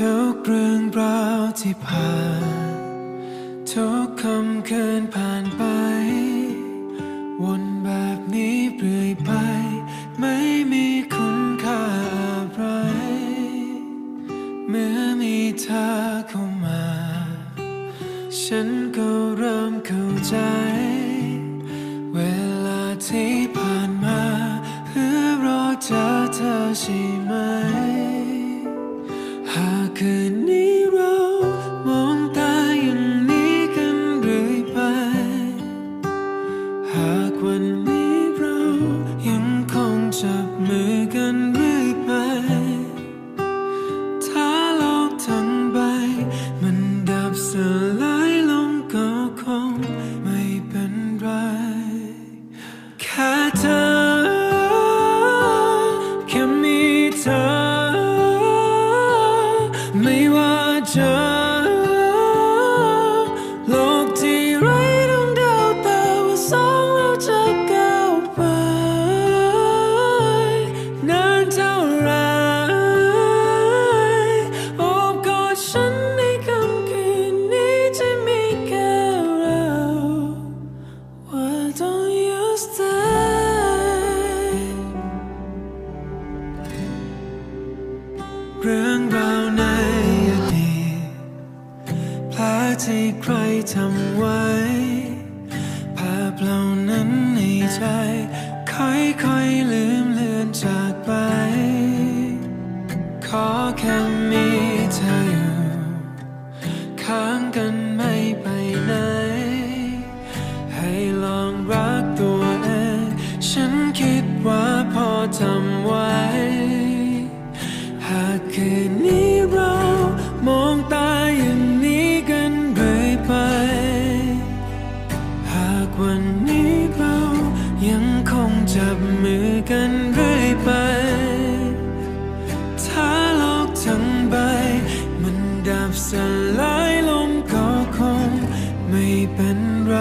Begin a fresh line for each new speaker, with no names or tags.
ทุกเรื่องราวที่ผ่าน ทุกคำคืนผ่านไป วนแบบนี้เรื่อยไป ไม่มีคุณค่าอะไร เมื่อมีเธอเข้ามา ฉันก็เริ่มเข้าใจ เวลาที่ผ่านมา เพื่อรอเจอเธอใช่ไหม ที่ใครทำไว้ ภาพเหล่านั้นในใจ ค่อยๆลืมเลือนจากไป ขอแค่มีเธออยู่ค้างกันไม่ไปไหน ให้ลองรักตัวเอง ฉันคิดว่าพอทำไว้ หากคืนนี้ จับมือกันเรื่อยไป ถ้าโลกทั้งใบ มันดับสลายลงก็คงไม่เป็นไร